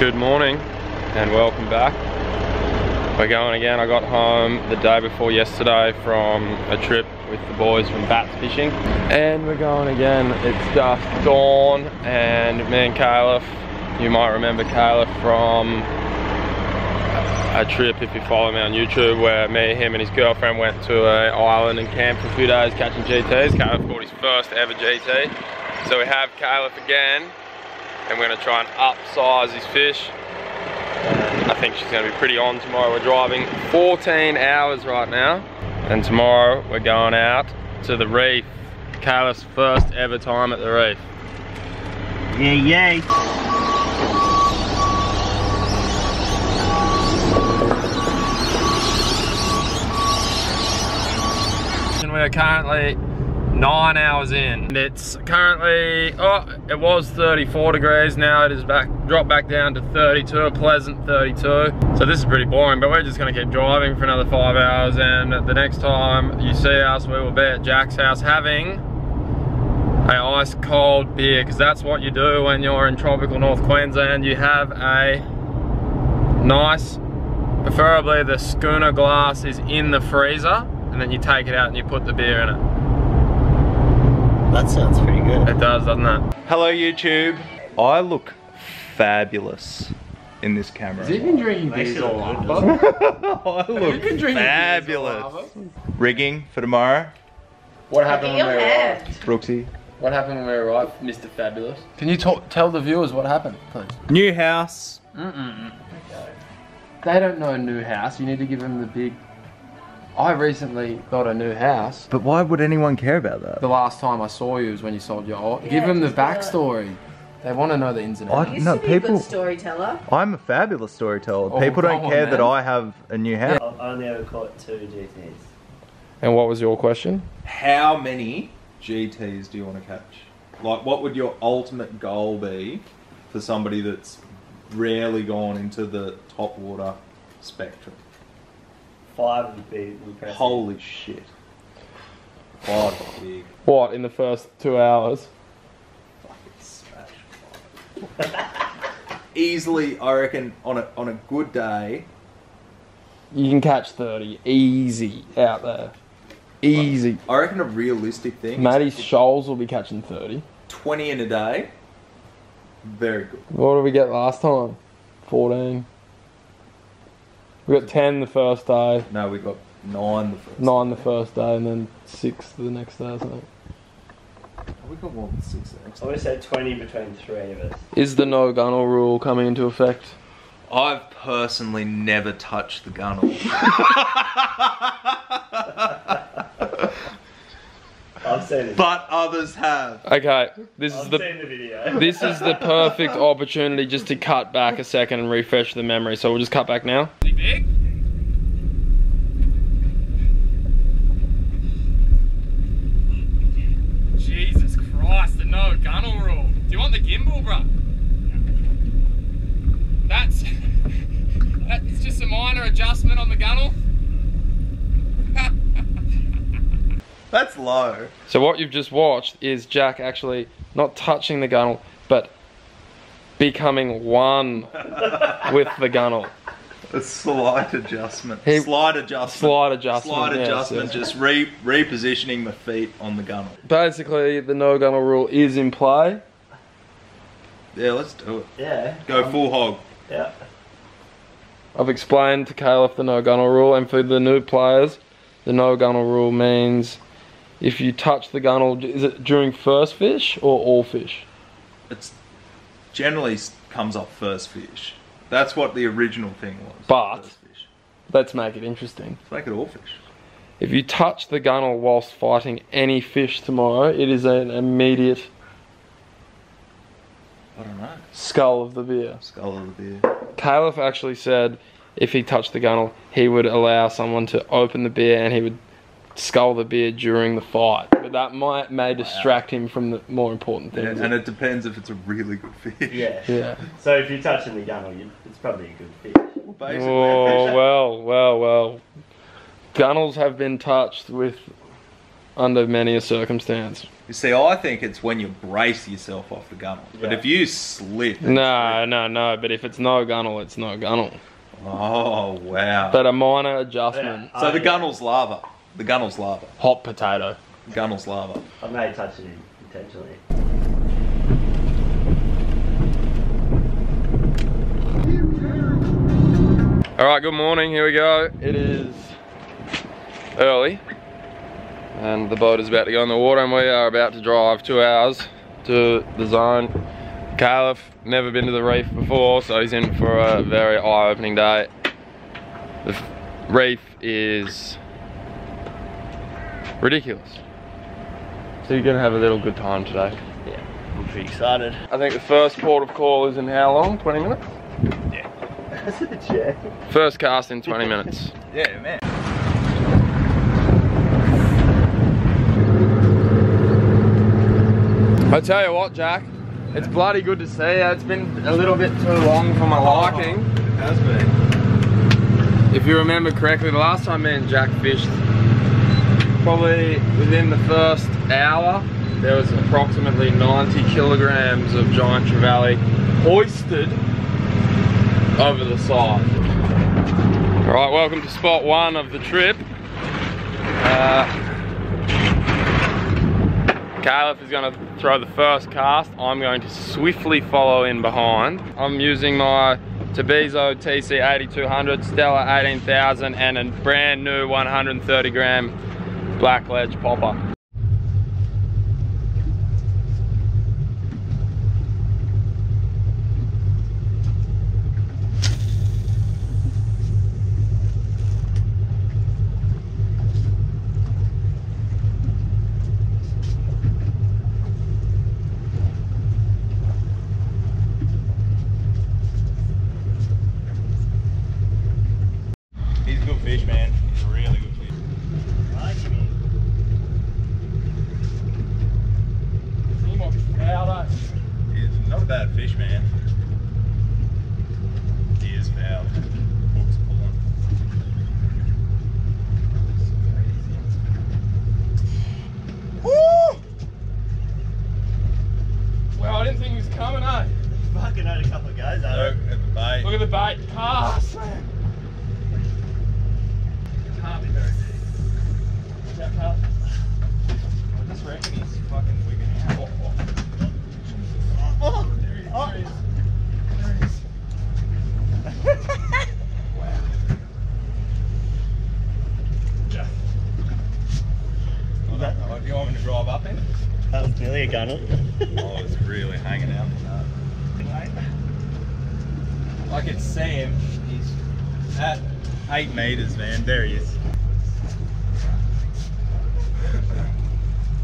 Good morning and welcome back. We're going again. I got home the day before yesterday from a trip with the boys from Bats Fishing. And we're going again. It's just dawn and me and Caliph, you might remember Caliph from a trip if you follow me on YouTube where me, him and his girlfriend went to an island and camped for a few days catching GTs. Caliph caught his first ever GT. So we have Caliph again and we're gonna try and upsize his fish. I think she's gonna be pretty on tomorrow. We're driving 14 hours right now. And tomorrow we're going out to the reef. Caliph's first ever time at the reef. Yay, yay. And we're currently nine hours in. And it's currently, oh, it was 34 degrees. Now it is back, dropped back down to 32, a pleasant 32. So this is pretty boring, but we're just gonna keep driving for another five hours. And the next time you see us, we will be at Jack's house having a ice cold beer, because that's what you do when you're in tropical North Queensland. You have a nice, preferably the schooner glass is in the freezer, and then you take it out and you put the beer in it. That sounds pretty good. It does, doesn't it? Hello YouTube. I look fabulous in this camera. been drinking Makes it all I look fabulous. Rigging for tomorrow. What happened when we arrived? Brooksy. What happened when we arrived, Mr. Fabulous? Can you talk, tell the viewers what happened, please? New house. They don't know a new house. You need to give them the big. I recently got a new house. But why would anyone care about that? The last time I saw you was when you sold your old. give them the just tell it. backstory. They want to know the ins and outs. You used No, to be a people- good storyteller. I'm a fabulous storyteller. Oh, People don't come on, care that. I have a new house. I've only ever caught two GTs. And what was your question? How many GTs do you want to catch? Like, what would your ultimate goal be for somebody that's rarely gone into the top water spectrum? Five would be impressive. Holy shit. Five is big. What in the first two hours? Fucking smash. Easily, I reckon, on a on a good day, You can catch thirty easy out there. Easy. I reckon a realistic thing. is shoals will be catching thirty. twenty in a day. Very good. What did we get last time? Fourteen. We got ten the first day. No, we got nine the first. nine the first day and then six the next day or something. Oh, we got more than six the next. I would say 20 between three of us. Is the no gunnel rule coming into effect? I've personally never touched the gunnel. I've seen it. but others have. Okay, this is I've the seen the video. this is the perfect opportunity just to cut back a second and refresh the memory. So we'll just cut back now. Big. Jesus Christ, the no gunnel rule. Do you want the gimbal, bro? That's that's just a minor adjustment on the gunnel. That's low. So what you've just watched is Jack actually not touching the gunnel, but becoming one with the gunnel. A slight adjustment. He- slight adjustment. Slight adjustment. Slight yes, adjustment. yes. Just re repositioning my feet on the gunnel. Basically, the no gunnel rule is in play. Yeah, let's do it. Yeah. Go um, full hog. Yeah. I've explained to Caliph the no gunnel rule, and for the new players, the no gunnel rule means if you touch the gunnel, is it during first fish or all fish? It's generally comes up first fish. That's what the original thing was. But-. Let's make it interesting. Let's make it all fish. If you touch the gunnel whilst fighting any fish tomorrow, it is an immediate I don't know. skull of the beer. Skull of the beer. Caliph actually said if he touched the gunnel, he would allow someone to open the beer and he would skull the beer during the fight. But that might may distract him from the more important Yeah, things. and it depends if it's a really good fish. Yeah. yeah. So if you're touching the gunnel, you, it's probably a good fish. Well, basically, Oh well, well, well. Gunnels have been touched with under many a circumstance. You see, I think it's when you brace yourself off the gunnel. But if you slip, No, no, no. But if it's no gunnel, it's no gunnel. oh wow! But a minor adjustment. Yeah. so Oh, the yeah. gunnel's lava. The gunnel's lava. Hot potato. Gunnel's lava. I may touch it intentionally. All right, good morning. Here we go. It is early, and the boat is about to go in the water, and we are about to drive two hours to the zone. Caliph never been to the reef before, so he's in for a very eye-opening day. The reef is ridiculous. So you're gonna have a little good time today. Yeah, I'm pretty excited. I think the first port of call is in how long? 20 minutes? That's a check. First cast in 20 minutes. Yeah, man. I tell you what, Jack, it's bloody good to see you. It's been a little bit too long for my liking. It has been. If you remember correctly, the last time me and Jack fished, probably within the first hour, there was approximately 90 kilograms of giant trevally hoisted over the side. All right, welcome to spot one of the trip. Uh, Caliph is going to throw the first cast. I'm going to swiftly follow in behind. I'm using my Tabizo TC 8200, Stella 18000 and a brand new 130 gram black ledge popper. He's a good fish, man. He's a really good fish. He's not a bad fish, man. He is foul. Hook's pulling. Woo! Well, I didn't think he was coming, eh? Fucking had a couple of guys at Look it. at the bait. Look at the bait cast. Can't be very big. I just reckon he's fucking wigging out. Oh, There he is. oh. There he is. There he is. Oh, that- oh, do you want me to drive up in? That a gunnel. Oh, it's really hanging out. I him. He's at eight meters, man. There he is.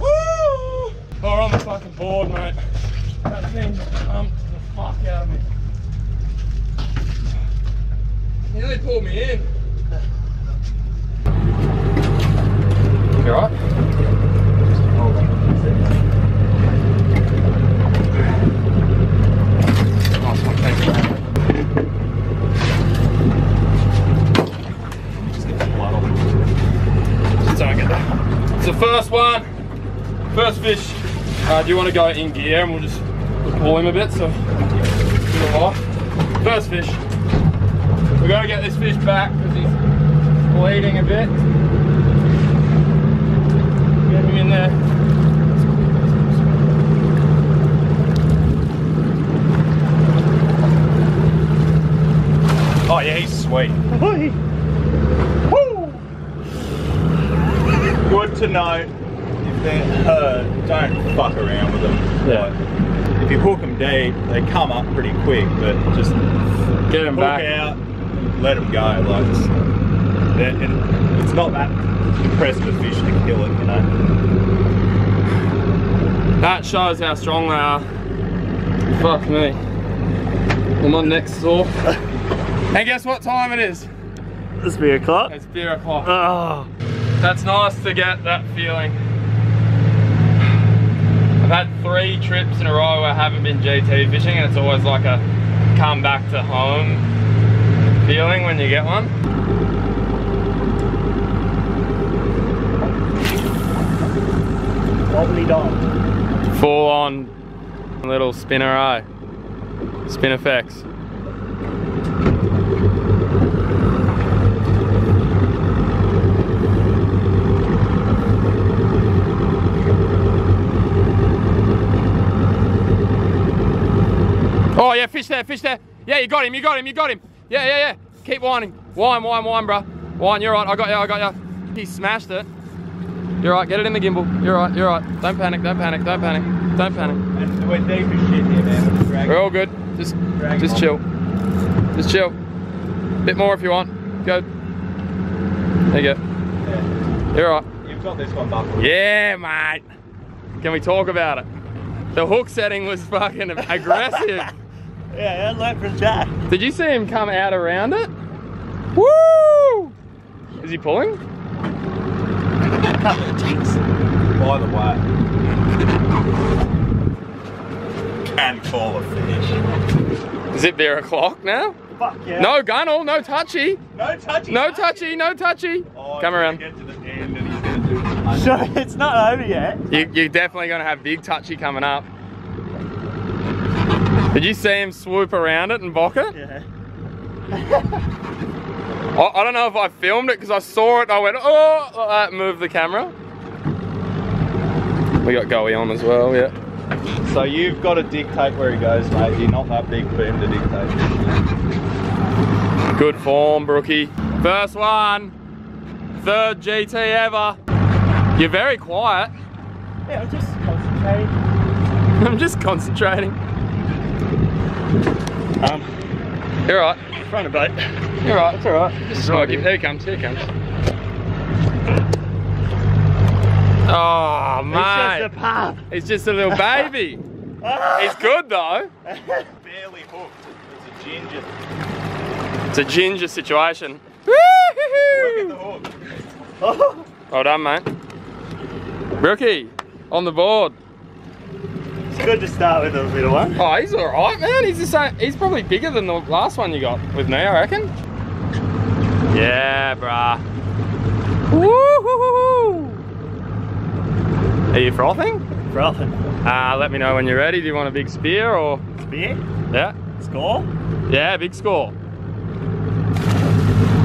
Woo! We're on the fucking board, mate. That thing pumped the fuck out of me. Nearly pulled me in. You alright? Nice one, thank you. Just get the blood off. Just don't get that. It's the first one. First fish. Uh, do you want to go in gear and we'll just pull him a bit so give it life. First fish. We gotta get this fish back because he's bleeding a bit. Get him in there. Oh yeah, he's sweet. Woo! Good to know. If they're uh, don't fuck around with them. Yeah. Like, if you hook them deep, they come up pretty quick, but just Get them hook back. out, let them go. Like it's, it's not that impressive a fish to kill it, you know. That shows how strong they are. Fuck me. Well, on next sore. and guess what time it is? It's three o'clock. It's beer o'clock. Oh. That's nice to get that feeling. I've had three trips in a row where I haven't been GT fishing and it's always like a come back to home feeling when you get one. Wobbly dog. Full on little spinner eye. Spin effects. Oh yeah, fish there, fish there. Yeah, you got him, you got him, you got him. Yeah, yeah, yeah. Keep whining. Whine, whine, whine, bruh. Whine, you're right, I got you, I got you. He smashed it. You're right, get it in the gimbal. You're right, you're right. Don't panic, don't panic, don't panic, don't panic. We're deep as shit here, man. We're all good. Just, Drag just on. chill. Just chill. Bit more if you want. Go. There you go. Yeah. You're right. You've got this one buckled. Yeah, mate. Can we talk about it? The hook setting was fucking aggressive. Yeah, I learned from Jack. Did you see him come out around it? Woo! Is he pulling? Jinx. By the way, can call a fish. Is it beer o'clock now? Fuck yeah. No gunnel, oh, no touchy. No touchy. No touchy, no touchy. Oh, Come around. gonna Get to the end and he's gonna do it. It's not over yet. You, you're definitely gonna have big touchy coming up. Did you see him swoop around it and bock it? Yeah. I, I don't know if I filmed it because I saw it I went, oh, like that, moved the camera. We got Goey on as well, yeah. So you've got to dictate where he goes, mate. You're not that big for him to dictate. Good form, Brookie. First one, third GT ever. You're very quiet. Yeah, I'm just concentrating. I'm just concentrating. Um, You're right. front of boat. You're right. It's all right. Just smoke him. Here he comes. Here he comes. Oh, It's mate. just a pup. He's just a little baby. He's good though. Barely hooked. It's a ginger. It's a ginger situation. Look at the Woo-hoo-hoo. hook. Oh, Well done, mate. Rookie, on the board. It's good to start with a little one. Oh, he's all right, man. He's the same. He's probably bigger than the last one you got with me, I reckon. Yeah, bruh. Woo-hoo-hoo-hoo. Are you frothing? Frothing. Uh, let me know when you're ready. Do you want a big spear or? Spear. Yeah. Score. Yeah, big score.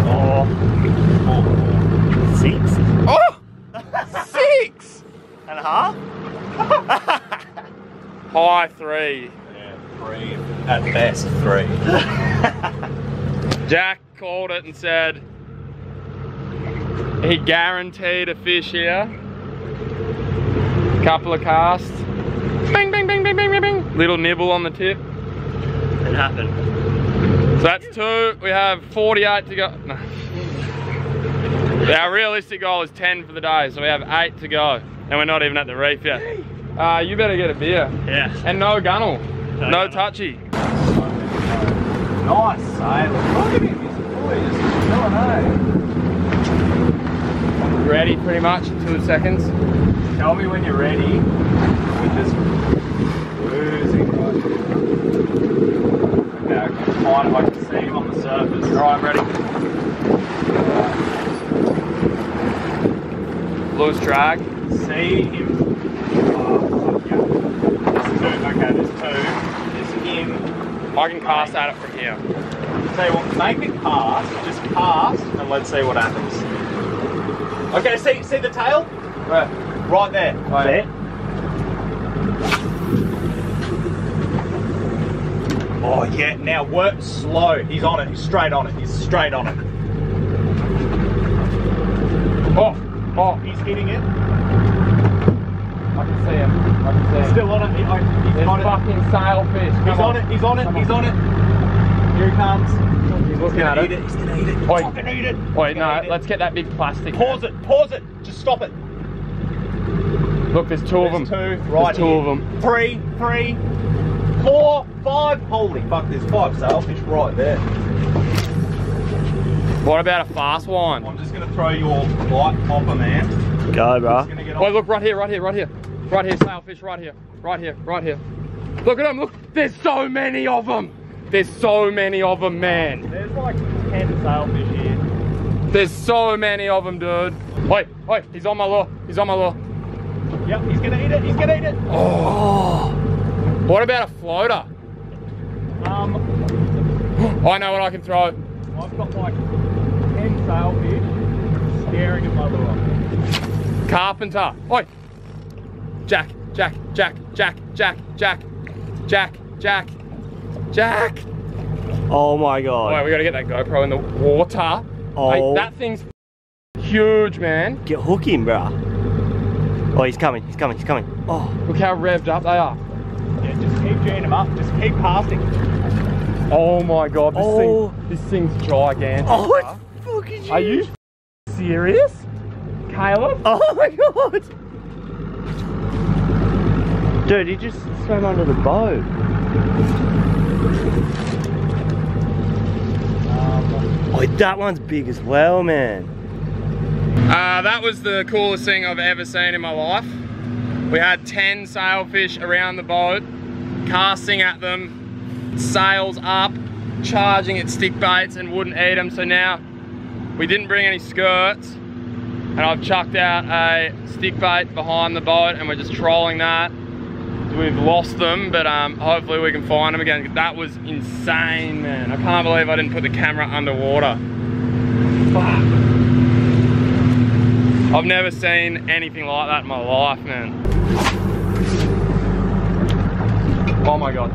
Or six Oh! Six! and a half. High three. Yeah, three. At best, three. Jack called it and said he guaranteed a fish here. Couple of casts. Bing, bing, bing, bing, bing, bing, bing. Little nibble on the tip. It happened. So that's two. We have 48 to go. No. Our realistic goal is 10 for the day, so we have eight to go. And we're not even at the reef yet. Uh, you better get a beer. Yeah. And no gunnel. No No, gunnel. touchy. Nice save. Look at him. He's a boy. He's doing Ready pretty much in two seconds. Tell me when you're ready. We're just losing now. Okay, I can find I can see him on the surface. Alright, I'm ready. Lose drag. See him. Oh, yeah. There's two. Okay, there's two. There's him. I can cast at it from here. You what, make me cast. Just cast, and let's see what happens. Okay, see see the tail? Where? Right there. There. Oh yeah, now work slow. He's on it. He's straight on it. He's straight on it. Oh, oh, He's hitting it. I can see him. I can see him. Still on it. He, I, he's There's on it. fucking sailfish. Come He's on it. He's on it. Come He's on it. Here he comes. He's looking at gonna eat it. it. He's gonna eat it. Wait. Fucking eat it. Wait, no, eat let's get that big plastic. pause it. Pause it. Just stop it. Look, there's two of them. There's two. Right There's two here. of them. Three. Three. Four. Five. Holy fuck! There's five sailfish right there. What about a fast one? I'm just gonna throw your light popper, man. Go, bro. Wait, look right here, right here, right here. Right here, sailfish, right here. Right here, right here. Look at them, look. There's so many of them. There's so many of them, man. There's like 10 sailfish here. There's so many of them, dude. Wait, wait, he's on my lure. He's on my lure. Yep, he's gonna eat it. He's gonna eat it. Oh. What about a floater? Um, I know what I can throw. I've got like ten sailfish staring at my lure. Carpenter. Oi. Jack, Jack, Jack, Jack, Jack, Jack, Jack, Jack, Jack. Oh my god. Wait, we gotta get that GoPro in the water. Oh. Mate, that thing's huge, man. Get hook him, bruh. Oh, he's coming. He's coming. He's coming. Oh. Look how revved up they are. Yeah, just keep G'ing him up. Just keep casting. Oh my god, this Oh. thing, this thing's gigantic. Oh, it's fucking huge. Are you serious? Caleb? Oh my god. Dude, he just swam under the boat. oh, that one's big as well, man. Uh, that was the coolest thing I've ever seen in my life. We had 10 sailfish around the boat, casting at them, sails up, charging at stick baits and wouldn't eat them. So now we didn't bring any skirts and I've chucked out a stick bait behind the boat and we're just trolling that. We've lost them, but um, hopefully we can find them again. That was insane, man. I can't believe I didn't put the camera underwater. Fuck. I've never seen anything like that in my life, man. Oh my god.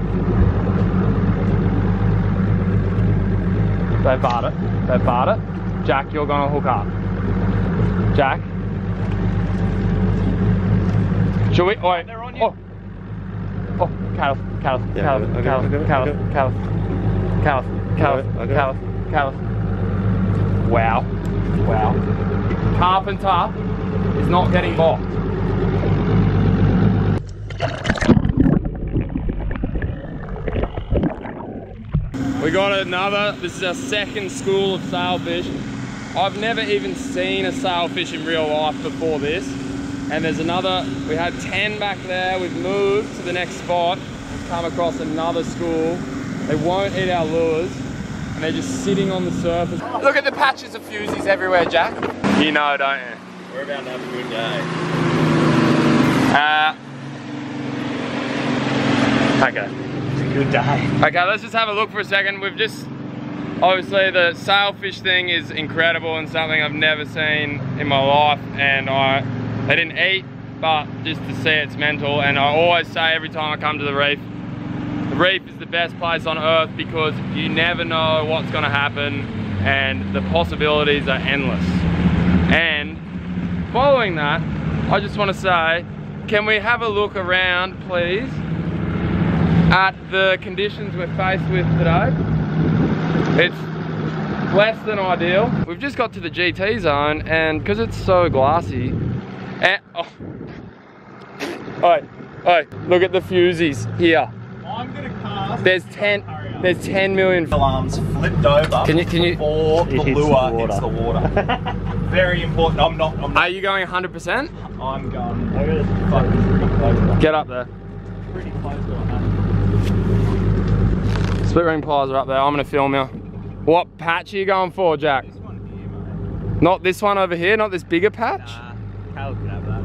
They barred it. They barred it. Jack, you're gonna hook up. Jack. Should we? Wait. They're on you. Oh. Oh, Caliph, Caliph, Yeah, Caliph, I got it, I Caliph, got it, Caliph, got. Caliph, Caliph, Caliph, it, Caliph, Caliph. Wow. Wow. Carpenter is not getting boxed. We got another, this is our second school of sailfish. I've never even seen a sailfish in real life before this. And there's another, we had 10 back there, we've moved to the next spot. We've come across another school. They won't eat our lures and they're just sitting on the surface. Look at the patches of fusies everywhere, Jack. You know, don't you? We're about to have a good day. Uh, okay. It's a good day. Okay, let's just have a look for a second. We've just, obviously the sailfish thing is incredible and something I've never seen in my life and I, I didn't eat, but just to see it's mental. And I always say every time I come to the reef, the reef is the best place on earth because you never know what's gonna happen and the possibilities are endless. And following that, I just wanna say, can we have a look around, please, at the conditions we're faced with today? It's less than ideal. We've just got to the GT zone and because it's so glassy, and, oh, Oi, oi, look at the fusies here. I'm gonna cast. There's 10, there's 10 million. Alarms flipped over Can you- can you- before the It hits the water. hits the water. Very important. I'm not. I'm, not, Are you going 100%? I'm going I got fucking pretty close. Get up there. pretty close to. Split ring pliers are up there. I'm gonna film you. What patch are you going for, Jack? This one here, mate. Not this one over here, not this bigger patch? Nah, Cal can have that.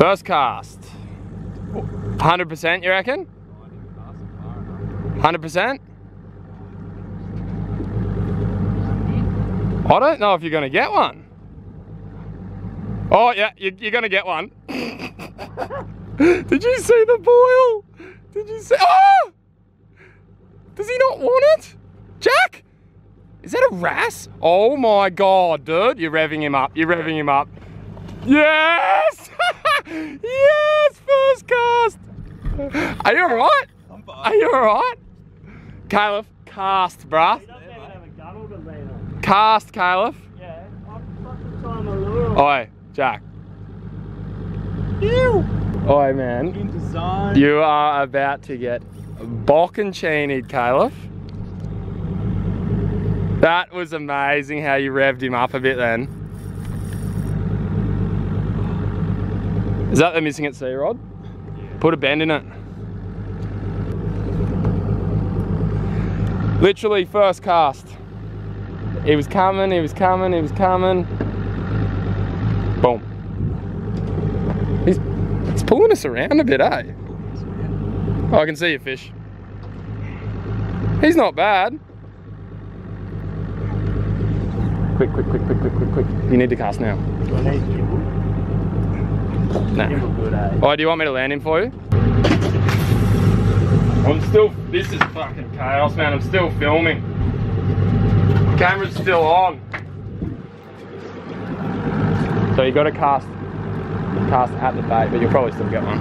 First cast. 100% you reckon? 100%? I don't know if you're gonna get one. Oh yeah, you, you're gonna get one. Did you see the boil? Did you see? Oh! Does he not want it? Jack? Is that a wrasse? Oh my god, dude. You're revving him up. You're revving him up. Yes! Yes, first cast. Are you alright? I'm fine. Are you alright? Caliph, cast, bruh. He doesn't even have a gunnel to lean on. Cast, Caliph. Yeah, I'm fucking trying to lure him. Oi, Jack. You. Oi, man. Into. You are about to get bocconcini'd, Caliph. That was amazing how you revved him up a bit then. Is that the missing at sea rod? Put a bend in it. Literally first cast. He was coming, he was coming, he was coming. Boom. He's, it's pulling us around a bit, eh? Oh, I can see your fish. He's not bad. Quick, quick, quick, quick, quick, quick, quick. You need to cast now. Nah. Good, eh? Oh, do you want me to land him for you? I'm still, this is fucking chaos, man. I'm still filming. Camera's still on. So you gotta cast, cast at the bait, but you'll probably still get one.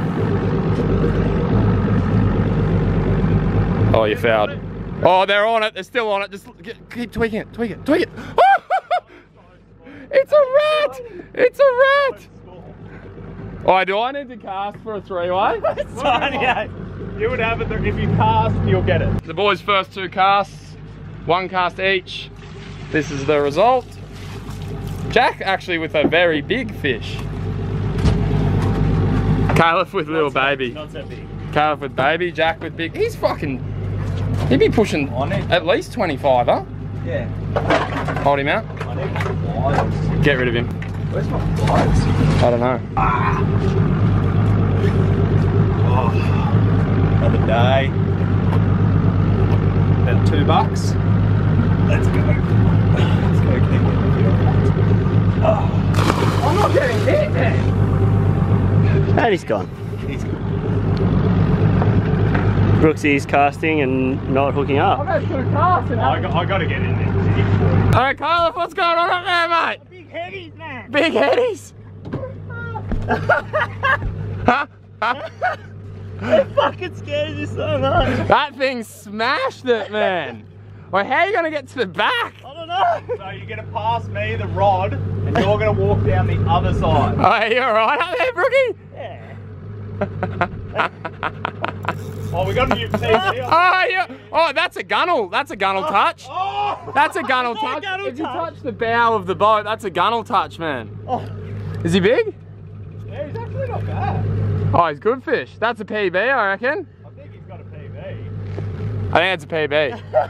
Oh, you fouled. Oh, they're on it. They're still on it. Just get, keep tweaking it, tweak it, tweak it. it's a rat! It's a rat! Oh, do I need to cast for a three-way? You would have it there. If you cast, you'll get it. The boys' first two casts, one cast each. This is the result. Jack actually with a very big fish. Caliph with little baby. Not so big. Caliph with baby, Jack with big. He's fucking, he'd be pushing On it. at least 25, huh? Yeah. Hold him out. Get rid of him. Where's my pliers? I don't know. Ah. Oh, another day. About two bucks. Let's go. Let's go keep it. Ah. I'm not getting hit, man. And he's gone. He's good. Brooksy's casting and not hooking up. I've had two casts and I got, I got to get in there. Alright, Caliph, what's going on up there, mate? Big headies, man. Big headies. huh? Huh? It fucking scares you so much. That thing smashed it, man. Well, how are you gonna get to the back? I don't know. So you're gonna pass me the rod, and you're gonna walk down the other side. Oh, you alright up there, Brookie? Yeah. Oh, we got a new TV. oh, yeah. oh, that's a gunnel. That's a gunnel oh. touch. Oh, That's a gunnel Is that a touch. gunnel if you touch? touch the bow of the boat, that's a gunnel touch, man. oh. Is he big? Yeah, he's actually not bad. Oh, he's good fish. That's a PB, I reckon. I think he's got a PB. I think it's a PB.